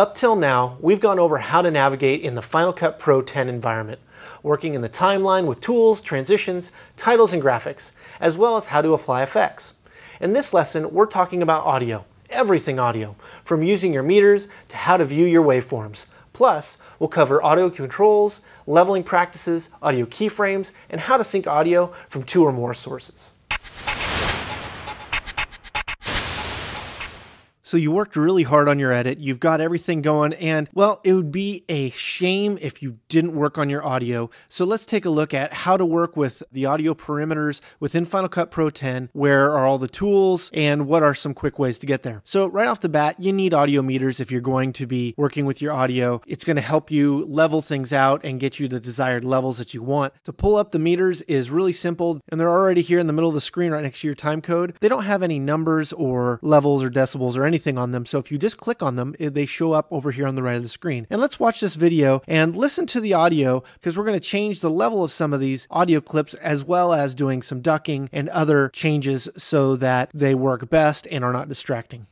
Up till now, we've gone over how to navigate in the Final Cut Pro 10 environment, working in the timeline with tools, transitions, titles, and graphics, as well as how to apply effects. In this lesson, we're talking about audio, everything audio, from using your meters to how to view your waveforms. Plus, we'll cover audio controls, leveling practices, audio keyframes, and how to sync audio from two or more sources. So you worked really hard on your edit. You've got everything going and well, it would be a shame if you didn't work on your audio. So let's take a look at how to work with the audio parameters within Final Cut Pro 10. Where are all the tools and what are some quick ways to get there? So right off the bat, you need audio meters if you're going to be working with your audio. It's going to help you level things out and get you the desired levels that you want. To pull up the meters is really simple and they're already here in the middle of the screen right next to your time code. They don't have any numbers or levels or decibels or anything on them. So if you just click on them, they show up over here on the right of the screen. And let's watch this video and listen to the audio because we're going to change the level of some of these audio clips as well as doing some ducking and other changes so that they work best and are not distracting.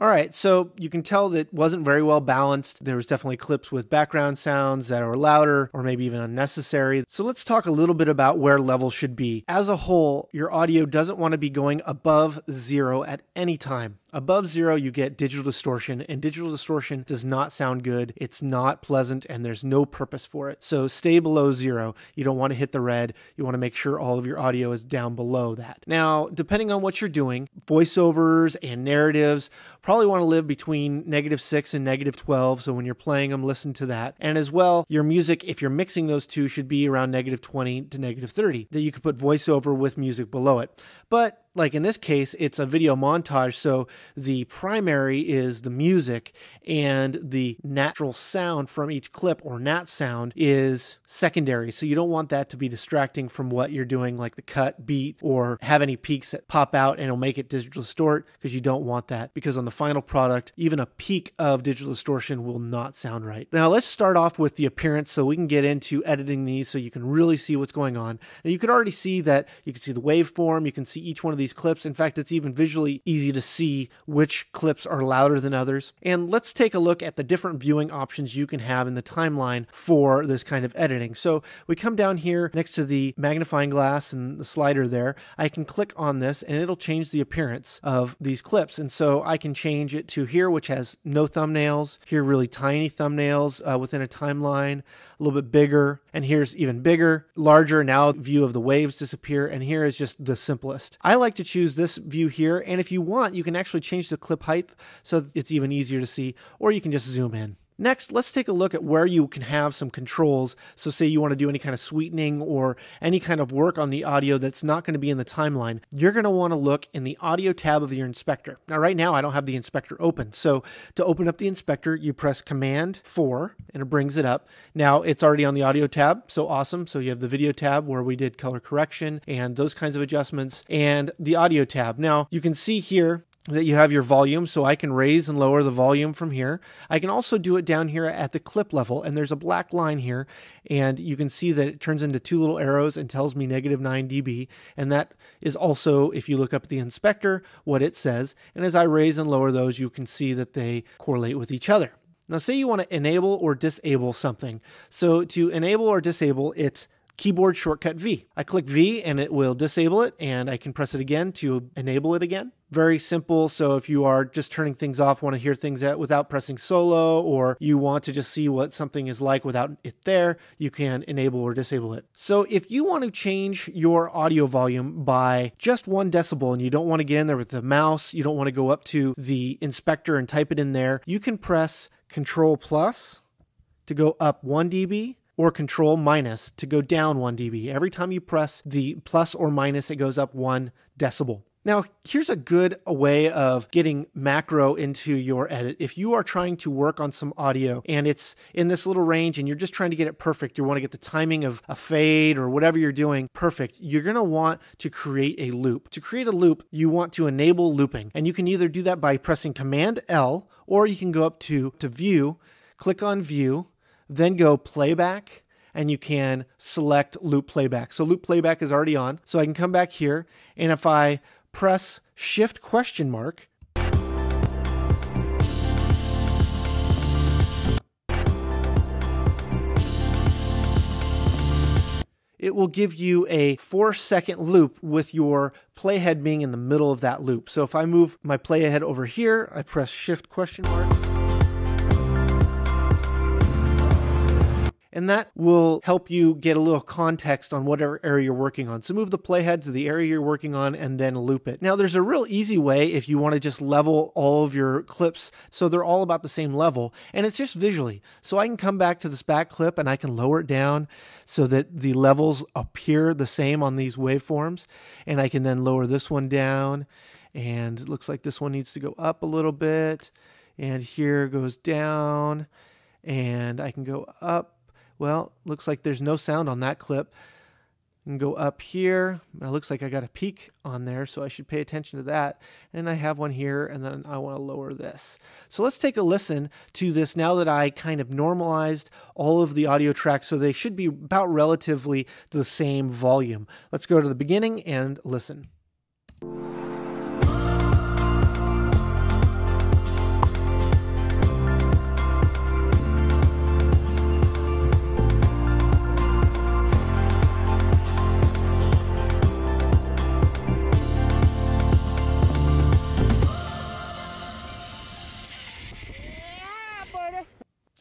All right, so you can tell that wasn't very well balanced. There was definitely clips with background sounds that are louder or maybe even unnecessary. So let's talk a little bit about where levels should be. As a whole, your audio doesn't want to be going above zero at any time. Above zero, you get digital distortion, and digital distortion does not sound good. It's not pleasant, and there's no purpose for it. So stay below zero. You don't want to hit the red. You want to make sure all of your audio is down below that. Now, depending on what you're doing, voiceovers and narratives probably want to live between negative six and negative 12. So when you're playing them, listen to that. And as well, your music, if you're mixing those two, should be around negative 20 to negative 30, that you could put voiceover with music below it. But like in this case, it's a video montage. So the primary is the music, and the natural sound from each clip or nat sound is secondary. So you don't want that to be distracting from what you're doing, like the cut, beat, or have any peaks that pop out and it'll make it digital distort because you don't want that. Because on the final product, even a peak of digital distortion will not sound right. Now let's start off with the appearance so we can get into editing these so you can really see what's going on. Now you can already see that you can see the waveform, you can see each one of these clips. In fact, it's even visually easy to see which clips are louder than others. And let's take a look at the different viewing options you can have in the timeline for this kind of editing. So we come down here next to the magnifying glass and the slider there. I can click on this and it'll change the appearance of these clips. And so I can change it to here, which has no thumbnails, here really tiny thumbnails uh, within a timeline, a little bit bigger, and here's even bigger, larger. Now view of the waves disappear, and here is just the simplest. I like to choose this view here, and if you want, you can actually change the clip height so it's even easier to see, or you can just zoom in. Next, let's take a look at where you can have some controls. So say you want to do any kind of sweetening or any kind of work on the audio that's not going to be in the timeline. You're going to want to look in the audio tab of your inspector. Now, right now, I don't have the inspector open. So to open up the inspector, you press Command 4 and it brings it up. Now it's already on the audio tab. So awesome. So you have the video tab where we did color correction and those kinds of adjustments and the audio tab. Now you can see here that you have your volume so I can raise and lower the volume from here. I can also do it down here at the clip level and there's a black line here and you can see that it turns into two little arrows and tells me negative 9 dB and that is also if you look up the inspector what it says and as I raise and lower those you can see that they correlate with each other. Now say you want to enable or disable something. So to enable or disable it's keyboard shortcut V. I click V and it will disable it and I can press it again to enable it again. Very simple. So if you are just turning things off, want to hear things out without pressing solo, or you want to just see what something is like without it there, you can enable or disable it. So if you want to change your audio volume by just one decibel and you don't want to get in there with the mouse, you don't want to go up to the inspector and type it in there, you can press Control plus to go up 1 dB or control minus to go down 1 dB. Every time you press the plus or minus, it goes up 1 decibel. Now, here's a good way of getting macro into your edit. If you are trying to work on some audio and it's in this little range and you're just trying to get it perfect, you want to get the timing of a fade or whatever you're doing perfect, you're going to want to create a loop. To create a loop, you want to enable looping. And you can either do that by pressing Command L or you can go up to, to View, click on View, then go Playback and you can select loop playback. So loop playback is already on. So I can come back here and if I press shift question mark, it will give you a four second loop with your playhead being in the middle of that loop. So if I move my playhead over here, I press shift question mark. And that will help you get a little context on whatever area you're working on. So move the playhead to the area you're working on and then loop it. Now there's a real easy way if you want to just level all of your clips so they're all about the same level and it's just visually. So I can come back to this back clip and I can lower it down so that the levels appear the same on these waveforms and I can then lower this one down and it looks like this one needs to go up a little bit and here goes down and I can go up well, looks like there's no sound on that clip. And go up here. It looks like I got a peak on there, so I should pay attention to that. And I have one here, and then I want to lower this. So let's take a listen to this now that I kind of normalized all of the audio tracks, so they should be about relatively the same volume. Let's go to the beginning and listen.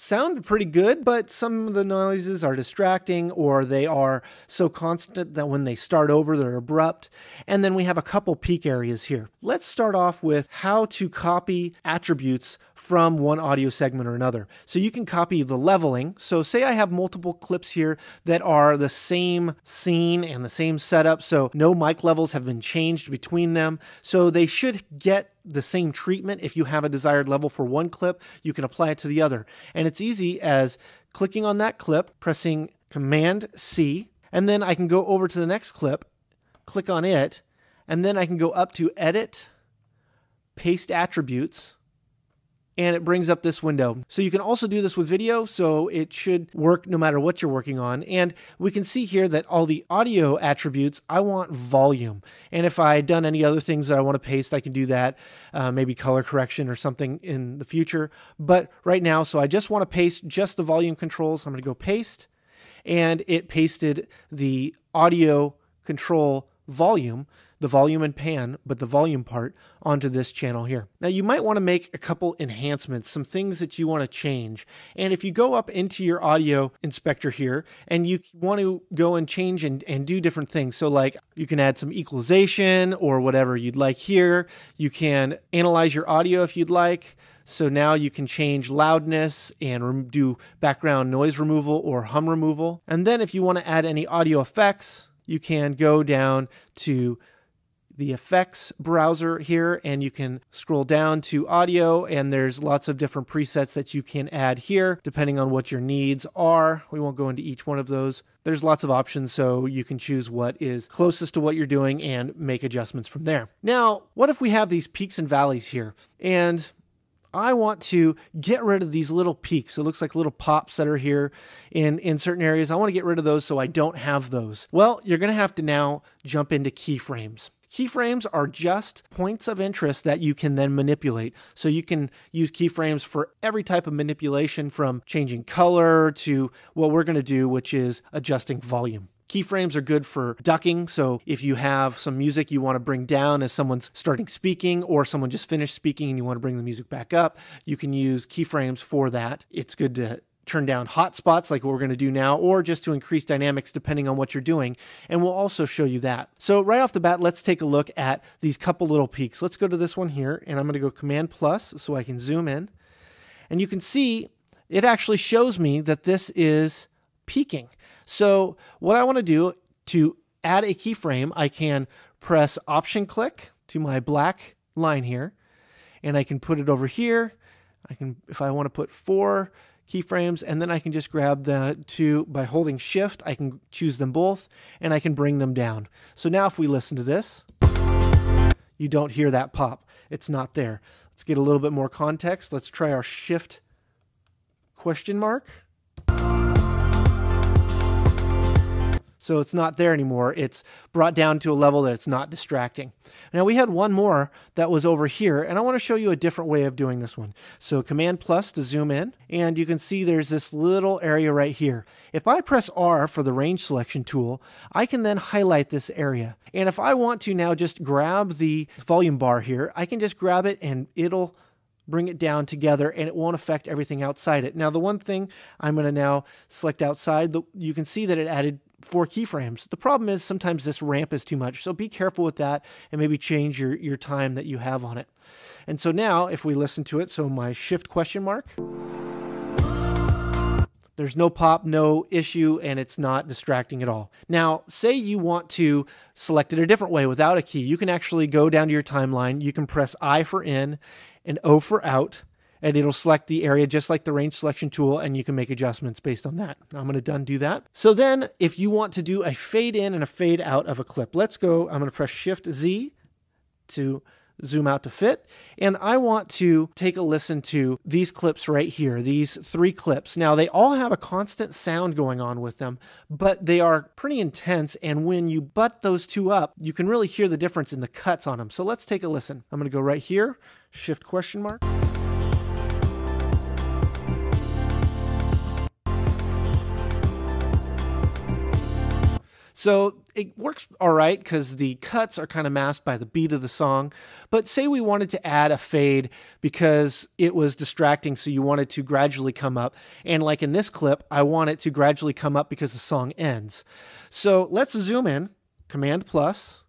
Sounded pretty good, but some of the noises are distracting or they are so constant that when they start over, they're abrupt. And then we have a couple peak areas here. Let's start off with how to copy attributes from one audio segment or another. So you can copy the leveling. So say I have multiple clips here that are the same scene and the same setup. So no mic levels have been changed between them. So they should get the same treatment. If you have a desired level for one clip, you can apply it to the other. And it's easy as clicking on that clip, pressing Command C, and then I can go over to the next clip, click on it, and then I can go up to Edit, Paste Attributes, and it brings up this window. So you can also do this with video, so it should work no matter what you're working on. And we can see here that all the audio attributes, I want volume. And if I had done any other things that I want to paste, I can do that, uh, maybe color correction or something in the future. But right now, so I just want to paste just the volume controls. I'm going to go paste, and it pasted the audio control volume the volume and pan, but the volume part onto this channel here. Now you might want to make a couple enhancements, some things that you want to change. And if you go up into your audio inspector here and you want to go and change and, and do different things. So like you can add some equalization or whatever you'd like here. You can analyze your audio if you'd like. So now you can change loudness and do background noise removal or hum removal. And then if you want to add any audio effects, you can go down to the effects browser here and you can scroll down to audio and there's lots of different presets that you can add here depending on what your needs are. We won't go into each one of those. There's lots of options so you can choose what is closest to what you're doing and make adjustments from there. Now, what if we have these peaks and valleys here and I want to get rid of these little peaks. It looks like little pops that are here in, in certain areas. I want to get rid of those so I don't have those. Well, you're going to have to now jump into keyframes. Keyframes are just points of interest that you can then manipulate. So you can use keyframes for every type of manipulation from changing color to what we're going to do, which is adjusting volume. Keyframes are good for ducking. So if you have some music you want to bring down as someone's starting speaking or someone just finished speaking and you want to bring the music back up, you can use keyframes for that. It's good to turn down hotspots like what we're going to do now, or just to increase dynamics depending on what you're doing. And we'll also show you that. So right off the bat, let's take a look at these couple little peaks. Let's go to this one here, and I'm going to go Command plus so I can zoom in. And you can see it actually shows me that this is peaking. So what I want to do to add a keyframe, I can press Option click, to my black line here and I can put it over here. I can, if I want to put four keyframes, and then I can just grab the two by holding shift. I can choose them both and I can bring them down. So now if we listen to this, you don't hear that pop. It's not there. Let's get a little bit more context. Let's try our shift question mark. So it's not there anymore. It's brought down to a level that it's not distracting. Now we had one more that was over here, and I want to show you a different way of doing this one. So Command plus to zoom in, and you can see there's this little area right here. If I press R for the range selection tool, I can then highlight this area. And if I want to now just grab the volume bar here, I can just grab it and it'll bring it down together and it won't affect everything outside it. Now, the one thing I'm going to now select outside, you can see that it added four keyframes. The problem is sometimes this ramp is too much, so be careful with that and maybe change your, your time that you have on it. And so now if we listen to it, so my shift question mark, there's no pop, no issue, and it's not distracting at all. Now, say you want to select it a different way without a key. You can actually go down to your timeline. You can press I for in and O for out, and it'll select the area just like the range selection tool and you can make adjustments based on that. I'm going to done do that. So then if you want to do a fade in and a fade out of a clip, let's go, I'm going to press shift Z to zoom out to fit. And I want to take a listen to these clips right here, these three clips. Now, they all have a constant sound going on with them, but they are pretty intense. And when you butt those two up, you can really hear the difference in the cuts on them. So let's take a listen. I'm going to go right here, shift question mark. So it works all right because the cuts are kind of masked by the beat of the song. But say we wanted to add a fade because it was distracting, so you wanted to gradually come up. And like in this clip, I want it to gradually come up because the song ends. So let's zoom in, Command plus,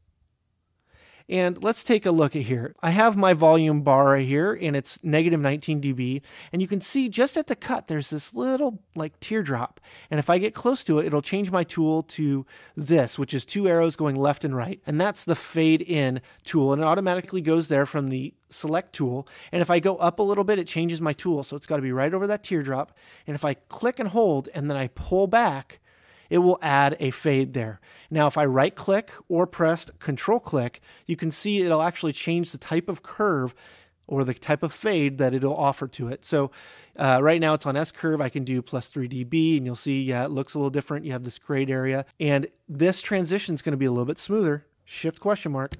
and let's take a look at here. I have my volume bar right here and it's negative 19 dB. And you can see just at the cut, there's this little like teardrop. And if I get close to it, it'll change my tool to this, which is two arrows going left and right. And that's the fade in tool. And it automatically goes there from the select tool. And if I go up a little bit, it changes my tool. So it's got to be right over that teardrop. And if I click and hold and then I pull back, it will add a fade there. Now, if I right click or press control click, you can see it'll actually change the type of curve or the type of fade that it'll offer to it. So uh, right now it's on S curve. I can do plus 3 dB and you'll see, yeah, it looks a little different. You have this grayed area and this transition is going to be a little bit smoother. Shift question mark.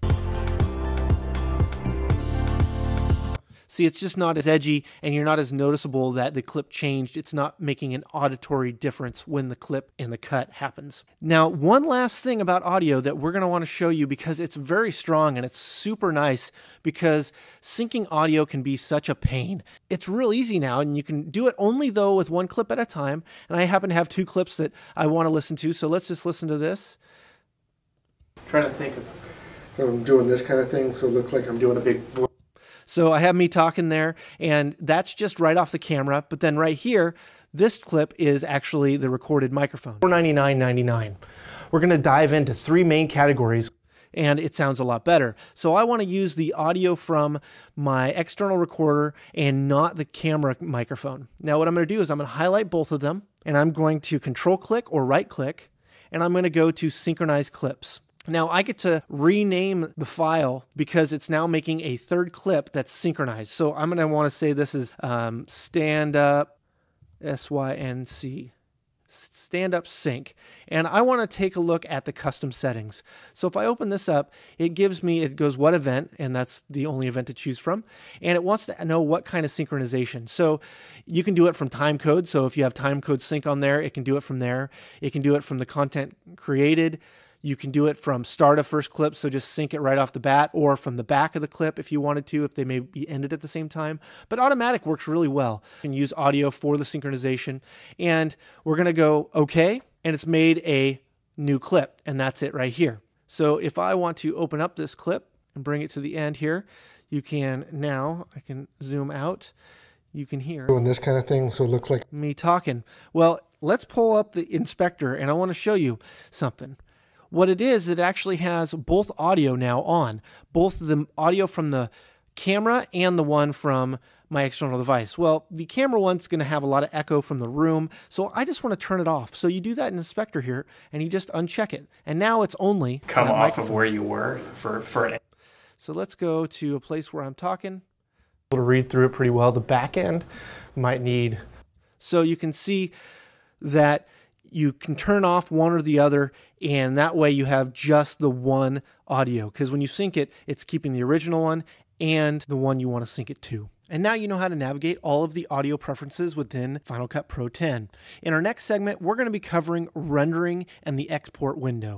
See, it's just not as edgy and you're not as noticeable that the clip changed. It's not making an auditory difference when the clip and the cut happens. Now, one last thing about audio that we're going to want to show you because it's very strong and it's super nice because syncing audio can be such a pain. It's real easy now and you can do it only though with one clip at a time. And I happen to have two clips that I want to listen to. So let's just listen to this. I'm trying to think of I'm doing this kind of thing so it looks like I'm doing a big so I have me talking there, and that's just right off the camera. But then right here, this clip is actually the recorded microphone. $499.99. We're going to dive into three main categories and it sounds a lot better. So I want to use the audio from my external recorder and not the camera microphone. Now what I'm going to do is I'm going to highlight both of them and I'm going to control click or right click and I'm going to go to synchronize clips. Now I get to rename the file because it's now making a third clip that's synchronized. So I'm going to want to say this is um, stand up S-Y-N-C stand up sync and I want to take a look at the custom settings. So if I open this up, it gives me, it goes what event, and that's the only event to choose from. And it wants to know what kind of synchronization. So you can do it from time code. So if you have time code sync on there, it can do it from there. It can do it from the content created. You can do it from start of first clip, so just sync it right off the bat, or from the back of the clip if you wanted to, if they may be ended at the same time. But automatic works really well. You can use audio for the synchronization. And we're going to go OK, and it's made a new clip, and that's it right here. So if I want to open up this clip and bring it to the end here, you can now, I can zoom out, you can hear. Doing this kind of thing, so it looks like me talking. Well, let's pull up the inspector, and I want to show you something what it is, it actually has both audio now on, both the audio from the camera and the one from my external device. Well, the camera one's going to have a lot of echo from the room, so I just want to turn it off. So you do that in Inspector here, and you just uncheck it, and now it's only come off microphone. of where you were for for an. So let's go to a place where I'm talking. Able to read through it pretty well. The back end might need. So you can see that you can turn off one or the other, and that way you have just the one audio. Because when you sync it, it's keeping the original one and the one you want to sync it to. And now you know how to navigate all of the audio preferences within Final Cut Pro 10. In our next segment, we're going to be covering rendering and the export window.